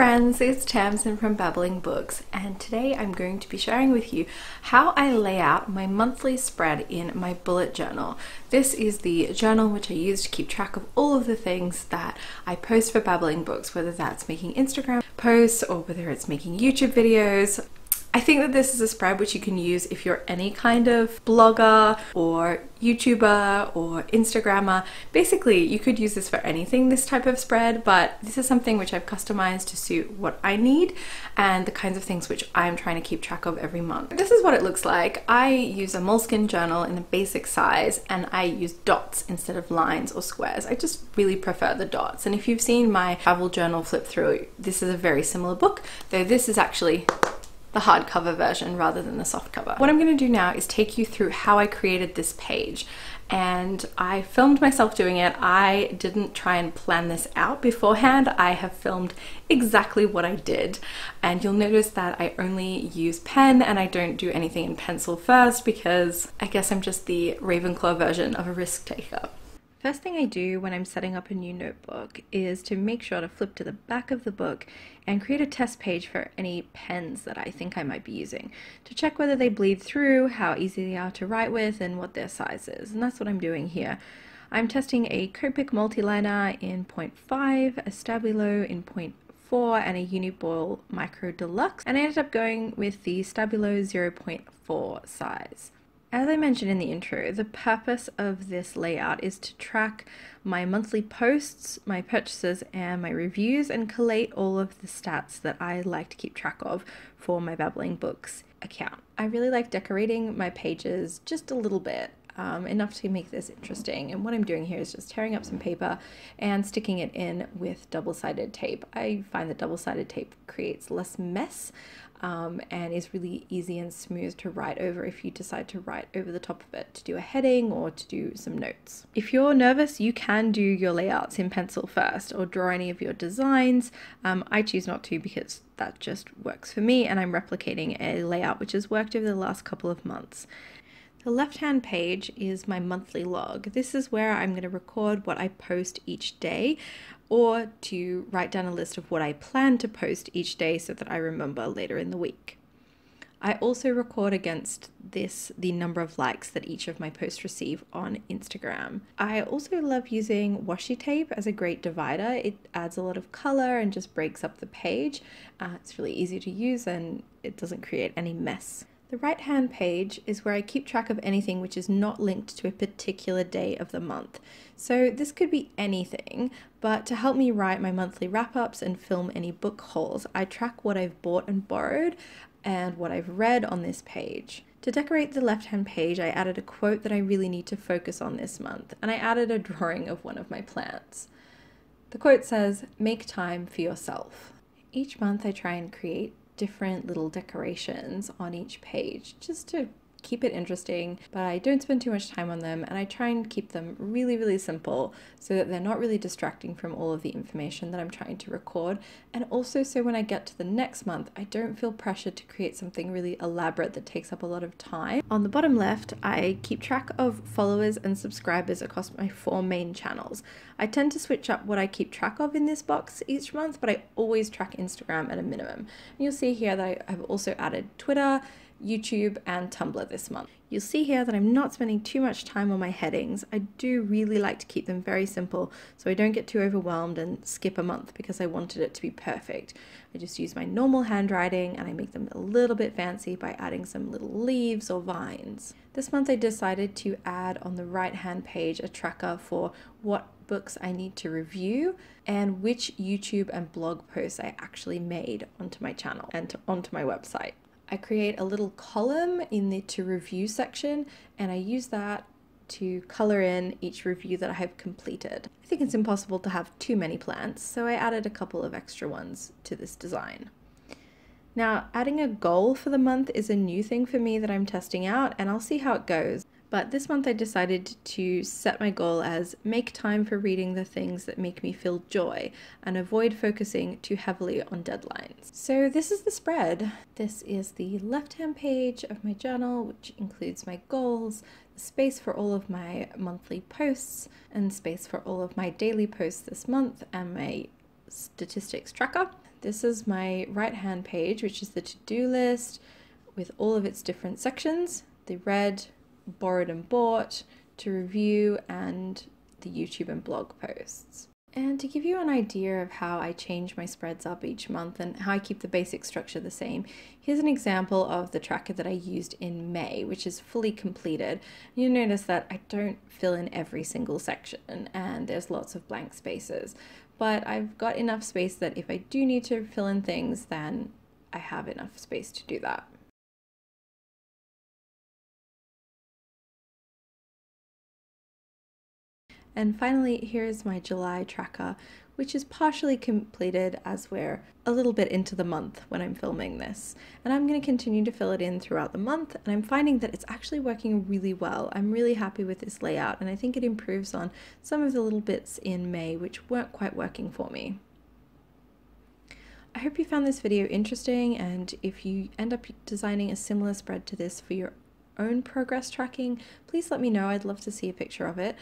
friends, it's Tamsin from Babbling Books, and today I'm going to be sharing with you how I lay out my monthly spread in my bullet journal. This is the journal which I use to keep track of all of the things that I post for Babbling Books, whether that's making Instagram posts or whether it's making YouTube videos I think that this is a spread which you can use if you're any kind of blogger or YouTuber or Instagrammer. Basically, you could use this for anything, this type of spread, but this is something which I've customized to suit what I need and the kinds of things which I'm trying to keep track of every month. This is what it looks like. I use a Moleskine journal in a basic size and I use dots instead of lines or squares. I just really prefer the dots. And if you've seen my travel journal flip through, this is a very similar book, though this is actually the hardcover version rather than the softcover. What I'm going to do now is take you through how I created this page and I filmed myself doing it. I didn't try and plan this out beforehand. I have filmed exactly what I did and you'll notice that I only use pen and I don't do anything in pencil first because I guess I'm just the Ravenclaw version of a risk taker. First thing I do when I'm setting up a new notebook is to make sure to flip to the back of the book and create a test page for any pens that I think I might be using to check whether they bleed through, how easy they are to write with, and what their size is. And that's what I'm doing here. I'm testing a Copic Multiliner in 0.5, a Stabilo in 0.4, and a Uni-ball Micro Deluxe, and I ended up going with the Stabilo 0.4 size. As I mentioned in the intro, the purpose of this layout is to track my monthly posts, my purchases, and my reviews and collate all of the stats that I like to keep track of for my Babbling Books account. I really like decorating my pages just a little bit. Um, enough to make this interesting. And what I'm doing here is just tearing up some paper and sticking it in with double-sided tape. I find that double-sided tape creates less mess um, and is really easy and smooth to write over if you decide to write over the top of it to do a heading or to do some notes. If you're nervous, you can do your layouts in pencil first or draw any of your designs. Um, I choose not to because that just works for me and I'm replicating a layout which has worked over the last couple of months. The left hand page is my monthly log. This is where I'm going to record what I post each day or to write down a list of what I plan to post each day so that I remember later in the week. I also record against this the number of likes that each of my posts receive on Instagram. I also love using washi tape as a great divider. It adds a lot of color and just breaks up the page. Uh, it's really easy to use and it doesn't create any mess. The right hand page is where I keep track of anything which is not linked to a particular day of the month. So this could be anything, but to help me write my monthly wrap ups and film any book hauls, I track what I've bought and borrowed and what I've read on this page. To decorate the left hand page, I added a quote that I really need to focus on this month, and I added a drawing of one of my plants. The quote says, Make time for yourself. Each month, I try and create different little decorations on each page just to keep it interesting, but I don't spend too much time on them and I try and keep them really, really simple so that they're not really distracting from all of the information that I'm trying to record. And also, so when I get to the next month, I don't feel pressured to create something really elaborate that takes up a lot of time. On the bottom left, I keep track of followers and subscribers across my four main channels. I tend to switch up what I keep track of in this box each month, but I always track Instagram at a minimum. And you'll see here that I have also added Twitter, YouTube, and Tumblr this month. You'll see here that I'm not spending too much time on my headings. I do really like to keep them very simple so I don't get too overwhelmed and skip a month because I wanted it to be perfect. I just use my normal handwriting and I make them a little bit fancy by adding some little leaves or vines. This month I decided to add on the right hand page a tracker for what books I need to review and which YouTube and blog posts I actually made onto my channel and onto my website. I create a little column in the to review section and I use that to color in each review that I have completed. I think it's impossible to have too many plants, so I added a couple of extra ones to this design. Now, adding a goal for the month is a new thing for me that I'm testing out, and I'll see how it goes. But this month I decided to set my goal as make time for reading the things that make me feel joy and avoid focusing too heavily on deadlines. So this is the spread. This is the left-hand page of my journal, which includes my goals, space for all of my monthly posts, and space for all of my daily posts this month, and my statistics tracker. This is my right hand page, which is the to do list with all of its different sections the read, borrowed and bought, to review, and the YouTube and blog posts. And to give you an idea of how I change my spreads up each month and how I keep the basic structure the same, here's an example of the tracker that I used in May, which is fully completed. You'll notice that I don't fill in every single section and there's lots of blank spaces, but I've got enough space that if I do need to fill in things, then I have enough space to do that. And finally, here's my July tracker, which is partially completed as we're a little bit into the month when I'm filming this. And I'm going to continue to fill it in throughout the month, and I'm finding that it's actually working really well. I'm really happy with this layout, and I think it improves on some of the little bits in May which weren't quite working for me. I hope you found this video interesting, and if you end up designing a similar spread to this for your own progress tracking, please let me know. I'd love to see a picture of it.